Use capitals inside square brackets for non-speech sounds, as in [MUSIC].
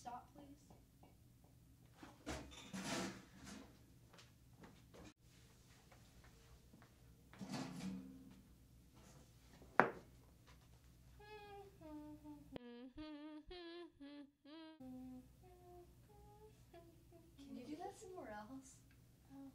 stop, please? [LAUGHS] Can you do that somewhere else? Oh.